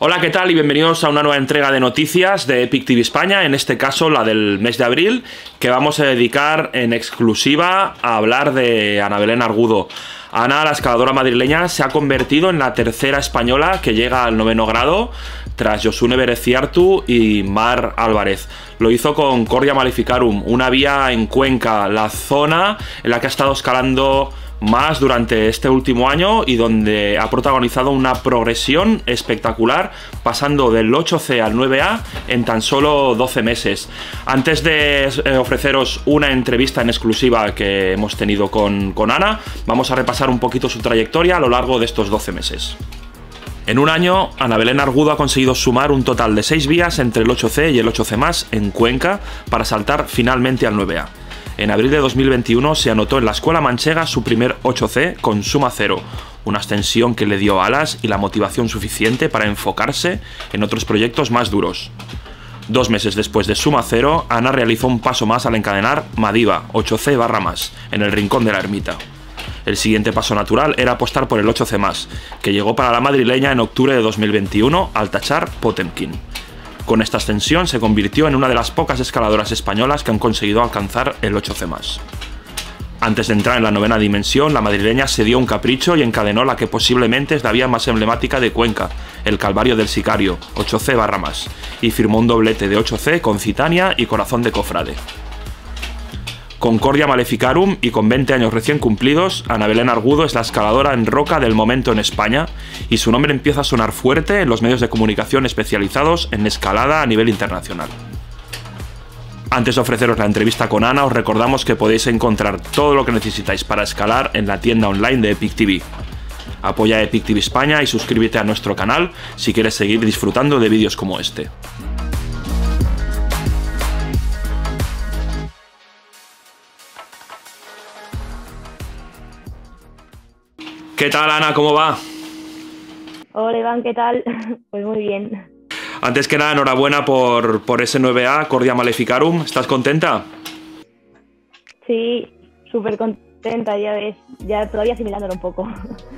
Hola, ¿qué tal? Y bienvenidos a una nueva entrega de noticias de Epic TV España, en este caso la del mes de abril, que vamos a dedicar en exclusiva a hablar de Ana Belén Argudo. Ana, la escaladora madrileña, se ha convertido en la tercera española que llega al noveno grado tras Josune Bereciartu y Mar Álvarez. Lo hizo con Cordia Maleficarum, una vía en Cuenca, la zona en la que ha estado escalando más durante este último año y donde ha protagonizado una progresión espectacular pasando del 8C al 9A en tan solo 12 meses. Antes de eh, ofreceros una entrevista en exclusiva que hemos tenido con, con Ana, vamos a repasar un poquito su trayectoria a lo largo de estos 12 meses. En un año, Ana Belén Argudo ha conseguido sumar un total de 6 vías entre el 8C y el 8C en Cuenca para saltar finalmente al 9A. En abril de 2021 se anotó en la Escuela Manchega su primer 8C con suma cero, una extensión que le dio alas y la motivación suficiente para enfocarse en otros proyectos más duros. Dos meses después de Suma Cero, Ana realizó un paso más al encadenar Madiva 8C barra más en el rincón de la ermita. El siguiente paso natural era apostar por el 8C, que llegó para la madrileña en octubre de 2021 al tachar Potemkin. Con esta ascensión se convirtió en una de las pocas escaladoras españolas que han conseguido alcanzar el 8C. Antes de entrar en la novena dimensión, la madrileña se dio un capricho y encadenó la que posiblemente es la vía más emblemática de Cuenca, el Calvario del Sicario, 8C barra más, y firmó un doblete de 8C con Citania y Corazón de Cofrade. Concordia Maleficarum y con 20 años recién cumplidos, Ana Belén Argudo es la escaladora en roca del momento en España y su nombre empieza a sonar fuerte en los medios de comunicación especializados en escalada a nivel internacional. Antes de ofreceros la entrevista con Ana, os recordamos que podéis encontrar todo lo que necesitáis para escalar en la tienda online de Epic TV. Apoya Epic TV España y suscríbete a nuestro canal si quieres seguir disfrutando de vídeos como este. ¿Qué tal, Ana? ¿Cómo va? Hola, Iván, ¿qué tal? Pues muy bien. Antes que nada, enhorabuena por, por ese 9A, Cordia Maleficarum. ¿Estás contenta? Sí, súper contenta, ya ves. Ya todavía asimilándolo un poco.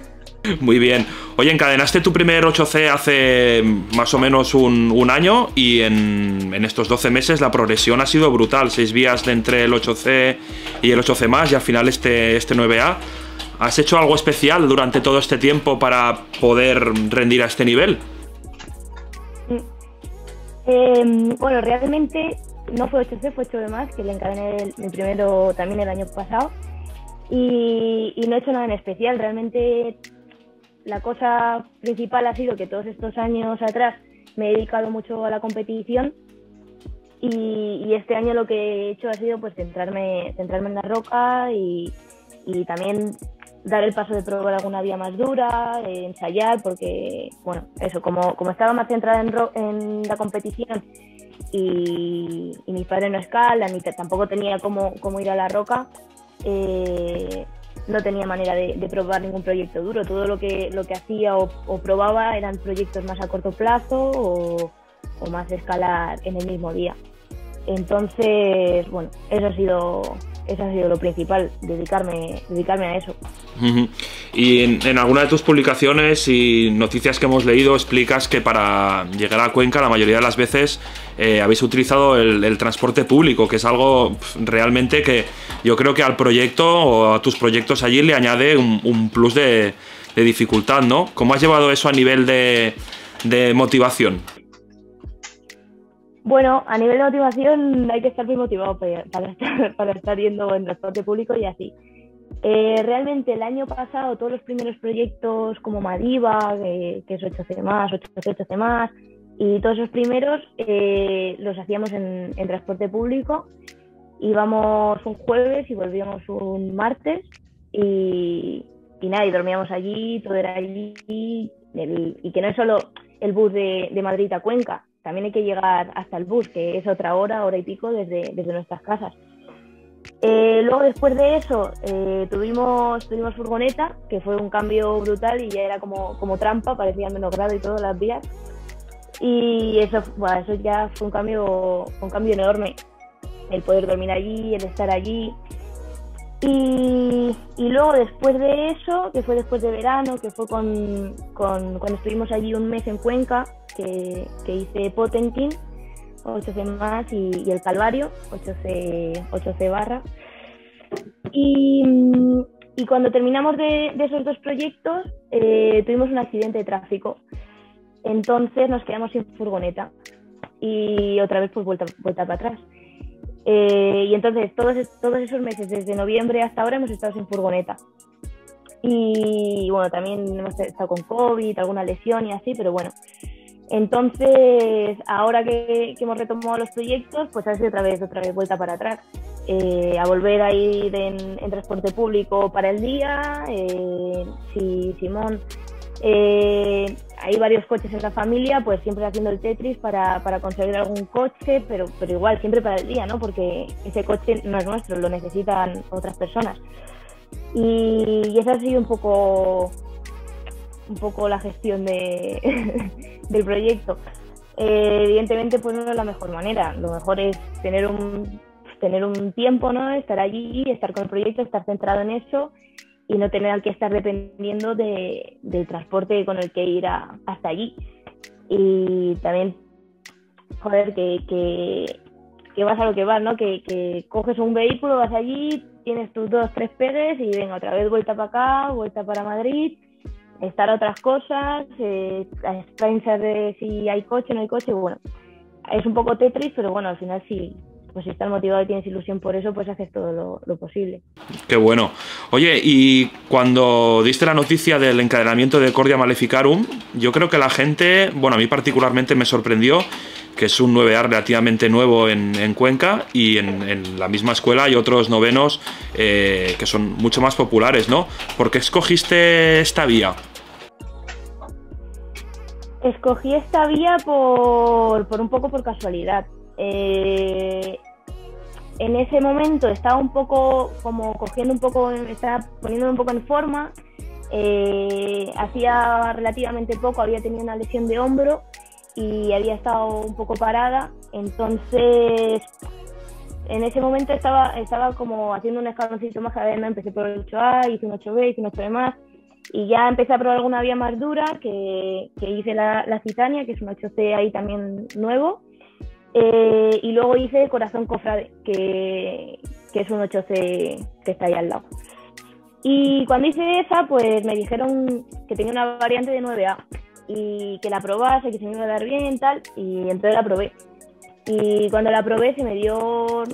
Muy bien. Oye, encadenaste tu primer 8C hace más o menos un, año y en, en, estos 12 meses la progresión ha sido brutal. Seis vías de entre el 8C y el 8C más y al final este, este 9A. ¿Has hecho algo especial durante todo este tiempo para poder rendir a este nivel? Em, bueno, realmente no fue 8C, fue 8 de más, que le encadené el, primero también el año pasado. Y, no he hecho nada en especial. Realmente la cosa principal ha sido que todos estos años atrás me he dedicado mucho a la competición y, este año lo que he hecho ha sido pues centrarme, centrarme en la roca y también dar el paso de probar alguna vía más dura, ensayar, porque, bueno, eso, como, como estaba más centrada en, en la competición y, y, mi padre no escala, ni tampoco tenía cómo, cómo, ir a la roca, eh, no tenía manera de, probar ningún proyecto duro. Todo lo que, lo que hacía o, probaba eran proyectos más a corto plazo o, o más escalar en el mismo día. Entonces, bueno, eso ha sido eso ha sido lo principal, dedicarme, dedicarme a eso. Y en, alguna de tus publicaciones y noticias que hemos leído explicas que para llegar a Cuenca la mayoría de las veces eh, habéis utilizado el, transporte público, que es algo realmente que yo creo que al proyecto o a tus proyectos allí le añade un, plus de, dificultad, ¿no? ¿Cómo has llevado eso a nivel de motivación? Bueno, a nivel de motivación hay que estar muy motivado para, estar, para estar yendo en transporte público y así. Eh, realmente el año pasado todos los primeros proyectos como Madiva, que es 8C+, 8C, 8C+, y todos esos primeros eh, los hacíamos en, transporte público. Íbamos un jueves y volvíamos un martes y, nada, y dormíamos allí, todo era allí, y que no es solo el bus de Madrid a Cuenca, también hay que llegar hasta el bus, que es otra hora, hora y pico desde, desde nuestras casas. Eh, luego después de eso eh, tuvimos, tuvimos furgoneta, que fue un cambio brutal y ya era como, como trampa, parecía menos grado y todas las vías. Y eso, bueno, eso ya fue un cambio, un cambio enorme. El poder dormir allí, el estar allí. Y, luego después de eso, que fue después de verano, que fue con, cuando estuvimos allí un mes en Cuenca, que, hice Potenkin, 8C más, y, el Calvario, 8C, 8C barra. Y, cuando terminamos de, esos dos proyectos, eh, tuvimos un accidente de tráfico. Entonces nos quedamos sin furgoneta y otra vez pues vuelta, vuelta para atrás. Eh, y entonces todos, todos esos meses, desde noviembre hasta ahora, hemos estado sin furgoneta. Y bueno, también hemos estado con COVID, alguna lesión y así, pero bueno. Entonces, ahora que, hemos retomado los proyectos, pues ha sido otra vez, otra vez vuelta para atrás. Eh, a volver a ir en, transporte público para el día. Eh, si Simón eh, hay varios coches en la familia, pues siempre haciendo el Tetris para, para, conseguir algún coche, pero, pero igual siempre para el día, ¿no? Porque ese coche no es nuestro, lo necesitan otras personas. Y, esa ha sido un poco, un poco la gestión de, del proyecto. Eh, evidentemente, pues no es la mejor manera. Lo mejor es tener un, tener un tiempo, ¿no? Estar allí, estar con el proyecto, estar centrado en eso y no tener que estar dependiendo de, del transporte con el que ir hasta allí. Y también, joder, que, que, vas a lo que vas, ¿no? Que, que, coges un vehículo, vas allí, tienes tus dos, tres pegues y venga, otra vez vuelta para acá, vuelta para Madrid, estar otras cosas, eh, las de si hay coche no hay coche, bueno, es un poco Tetris, pero bueno, al final pues si estás motivado y tienes ilusión por eso, pues haces todo lo, posible. Qué bueno. Oye, y cuando diste la noticia del encadenamiento de Cordia Maleficarum, yo creo que la gente, bueno, a mí particularmente me sorprendió que es un 9A relativamente nuevo en, Cuenca y en, la misma escuela hay otros novenos eh, que son mucho más populares, ¿no? ¿Por qué escogiste esta vía? Escogí esta vía por, por un poco por casualidad. Eh, en ese momento estaba un poco como cogiendo un poco, estaba poniéndome un poco en forma. Eh, hacía relativamente poco había tenido una lesión de hombro y había estado un poco parada. Entonces, en ese momento estaba, estaba como haciendo un escaloncito más. A empecé por el 8A, hice un 8B, hice un 8B más. Y ya empecé a probar alguna vía más dura, que, que hice la, la Citania, que es un 8C ahí también nuevo. Eh, y luego hice Corazón Cofrade, que, es un 8C que está ahí al lado. Y cuando hice esa, pues me dijeron que tenía una variante de 9A y que la probase, que se me iba a dar bien y tal, y entonces la probé. Y cuando la probé se me dio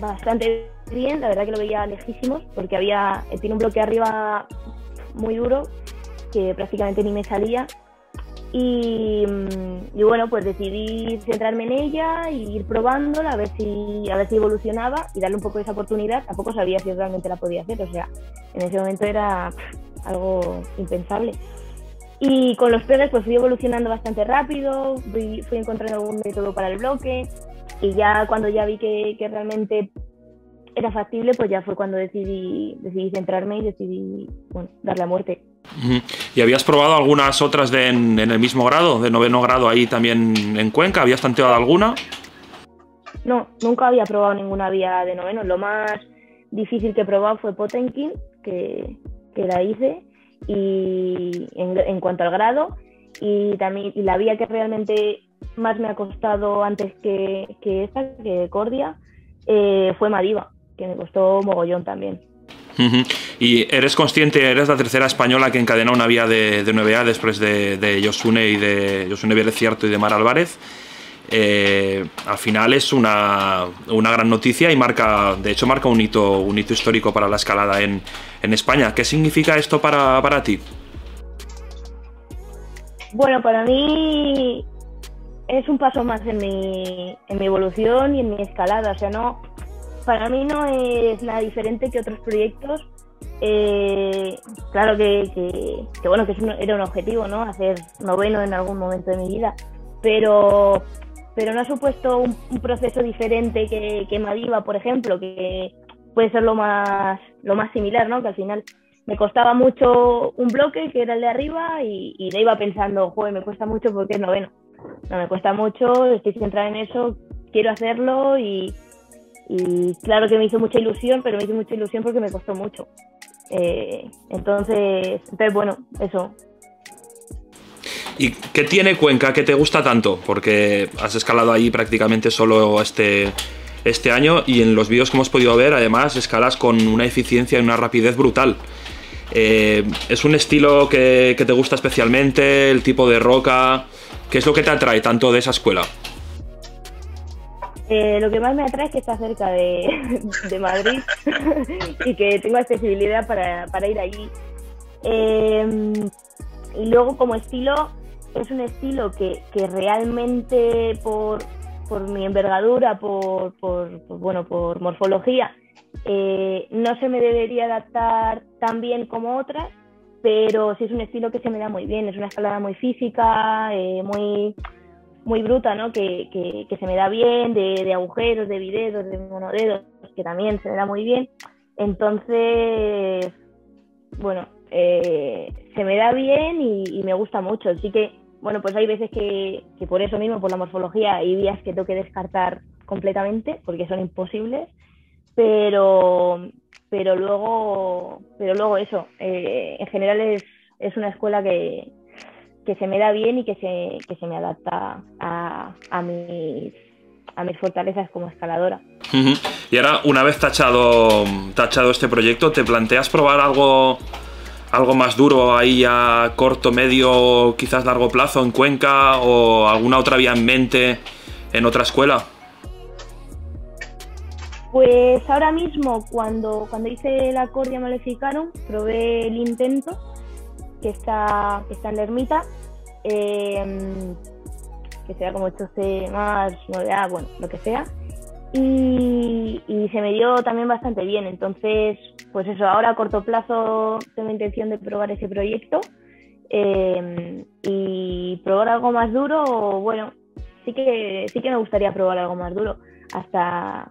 bastante bien, la verdad que lo veía lejísimos, porque había, tiene un bloque arriba muy duro que prácticamente ni me salía Mm, y, bueno, pues decidí centrarme en ella y ir probándola a ver si a ver si evolucionaba y darle un poco de esa oportunidad. Tampoco sabía si realmente la podía hacer, o sea, en ese momento era algo impensable. Y con los pegues pues fui evolucionando bastante rápido, fui, fui encontrando algún método para el bloque y ya cuando ya vi que, que realmente era factible, pues ya fue cuando decidí, decidí centrarme y decidí bueno, darle a muerte. ¿Y habías probado algunas otras de, en, el mismo grado, de noveno grado ahí también en Cuenca? ¿Habías tanteado alguna? No, nunca había probado ninguna vía de noveno. Lo más difícil que he probado fue Potenkin, que, que la hice, y en, cuanto al grado, y también y la vía que realmente más me ha costado antes que, que esta, que Cordia, eh, fue Madiva que me costó mogollón también. ¿Y eres consciente, eres la tercera española que encadena una vía de, 9A después de, de, Josune y de Josune Cierto y de Mar Álvarez? Eh, al final es una, una, gran noticia y marca, de hecho marca un hito, un hito histórico para la escalada en, en España. ¿Qué significa esto para, para ti? Bueno, para mí es un paso más en mi, en mi evolución y en mi escalada. O sea, no, para mí no es nada diferente que otros proyectos. Eh, claro que, bueno, que era un objetivo, ¿no? Hacer noveno en algún momento de mi vida, pero, pero no ha supuesto un, proceso diferente que, que Madiva, por ejemplo, que puede ser lo más, lo más similar, ¿no? Que al final me costaba mucho un bloque, que era el de arriba, y, y le iba pensando, joder, me cuesta mucho porque es noveno. No me cuesta mucho, estoy centrada en eso, quiero hacerlo y, y claro que me hizo mucha ilusión, pero me hizo mucha ilusión porque me costó mucho. Eh, entonces, entonces, bueno, eso. ¿Y qué tiene Cuenca que te gusta tanto? Porque has escalado ahí prácticamente solo este, este año y en los vídeos que hemos podido ver, además, escalas con una eficiencia y una rapidez brutal. Eh, ¿Es un estilo que, que, te gusta especialmente? ¿El tipo de roca? ¿Qué es lo que te atrae tanto de esa escuela? Eh, lo que más me atrae es que está cerca de, de Madrid y que tengo accesibilidad para, para ir allí. Eh, y luego como estilo, es un estilo que, que realmente por, por, mi envergadura, por, por, por bueno, por morfología, eh, no se me debería adaptar tan bien como otras, pero sí es un estilo que se me da muy bien, es una escalada muy física, eh, muy, muy bruta, ¿no? Que, que, se me da bien, de, de agujeros, de videos, de monodedos, que también se me da muy bien. Entonces, bueno, eh, se me da bien y, y, me gusta mucho. Así que, bueno, pues hay veces que, que, por eso mismo, por la morfología, hay días que tengo que descartar completamente porque son imposibles, pero, pero luego, pero luego eso, eh, en general es, es una escuela que, que se me da bien y que se, que se me adapta a, a, mis, a mis fortalezas como escaladora. Uh -huh. Y ahora, una vez tachado, tachado este proyecto, ¿te planteas probar algo, algo más duro ahí a corto, medio, quizás largo plazo en Cuenca o alguna otra vía en mente en otra escuela? Pues ahora mismo, cuando, cuando hice la Cordia Maleficarum, probé el intento, que está, que está en la ermita, eh, que sea como 8C más 9A, bueno, lo que sea. Y, y, se me dio también bastante bien. Entonces, pues eso, ahora a corto plazo tengo intención de probar ese proyecto eh, y probar algo más duro. Bueno, sí que sí que me gustaría probar algo más duro hasta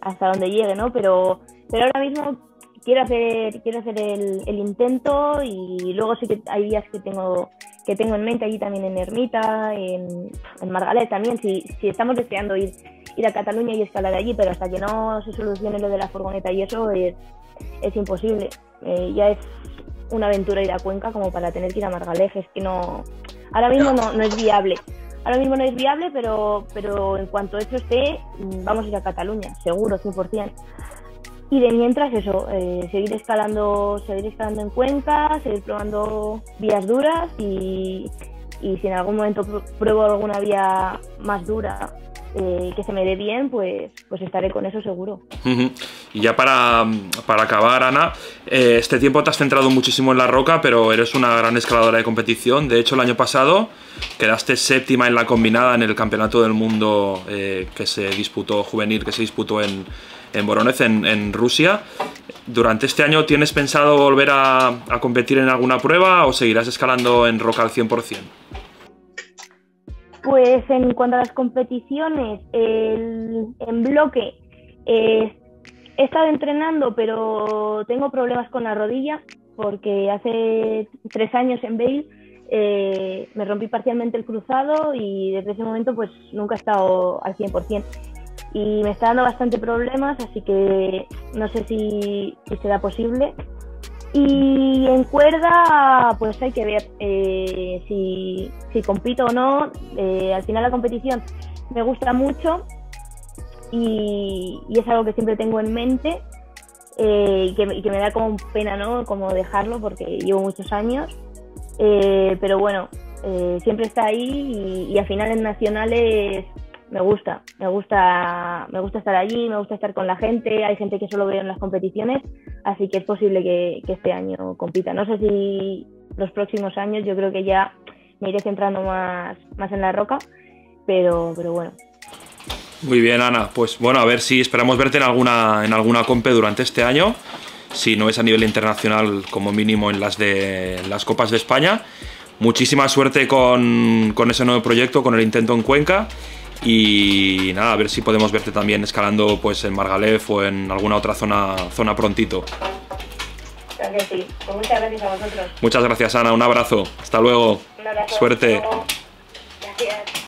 hasta donde llegue, ¿no? Pero, pero ahora mismo quiero hacer, quiero hacer el, el, intento y luego sí que hay días que tengo, que tengo en mente allí también en Ermita, en, en Margalef también, si, si estamos deseando ir, ir a Cataluña y escalar allí, pero hasta que no se solucione lo de la furgoneta y eso es, es imposible. Eh, ya es una aventura ir a Cuenca como para tener que ir a Margalef, es que no, ahora mismo no, no es viable. Ahora mismo no es viable, pero, pero en cuanto eso esté, vamos a ir a Cataluña, seguro, 100%. Y de mientras eso, eh, seguir escalando, seguir escalando en Cuenca, seguir probando vías duras y, y si en algún momento pruebo alguna vía más dura eh, que se me dé bien, pues, pues estaré con eso seguro. Y ya para, para acabar, Ana, eh, este tiempo te has centrado muchísimo en la roca, pero eres una gran escaladora de competición. De hecho, el año pasado quedaste séptima en la combinada en el Campeonato del Mundo eh, que se disputó, juvenil, que se disputó en, en Voronezh, en, Rusia. ¿Durante este año tienes pensado volver a, a competir en alguna prueba o seguirás escalando en roca al 100%? Pues en cuanto a las competiciones, el, en bloque eh, he estado entrenando, pero tengo problemas con la rodilla porque hace tres años en Bale eh, me rompí parcialmente el cruzado y desde ese momento pues nunca he estado al 100%. Y me está dando bastante problemas, así que no sé si, si será posible. Y en cuerda, pues hay que ver eh, si, si, compito o no. Eh, al final la competición me gusta mucho y, y, es algo que siempre tengo en mente eh, y, que, y, que, me da como pena, ¿no? Como dejarlo porque llevo muchos años. Eh, pero bueno, eh, siempre está ahí y, y, al final en nacionales me gusta, me gusta, me gusta estar allí, me gusta estar con la gente, hay gente que solo veo en las competiciones, así que es posible que, este año compita. No sé si los próximos años, yo creo que ya me iré centrando más, más en la roca, pero, pero bueno. Muy bien, Ana. Pues bueno, a ver si esperamos verte en alguna, en alguna compe durante este año. Si no es a nivel internacional, como mínimo en las de las Copas de España. Muchísima suerte con, con ese nuevo proyecto, con el intento en Cuenca y nada, a ver si podemos verte también escalando pues en Margalef o en alguna otra zona, zona prontito. Claro que sí. Pues muchas gracias a vosotros. Muchas gracias Ana, un abrazo. Hasta luego. Un abrazo. Suerte. Hasta luego. Gracias.